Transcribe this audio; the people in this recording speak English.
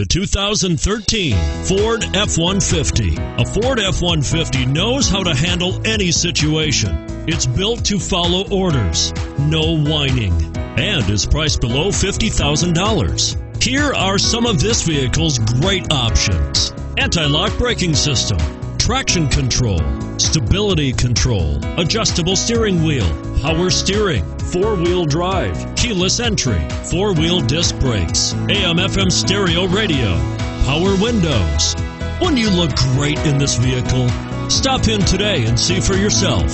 The 2013 Ford F-150. A Ford F-150 knows how to handle any situation. It's built to follow orders, no whining, and is priced below $50,000. Here are some of this vehicle's great options. Anti-lock braking system, traction control, stability control, adjustable steering wheel, power steering, four-wheel drive, keyless entry, four-wheel disc brakes, AM FM stereo radio, power windows. Wouldn't you look great in this vehicle? Stop in today and see for yourself.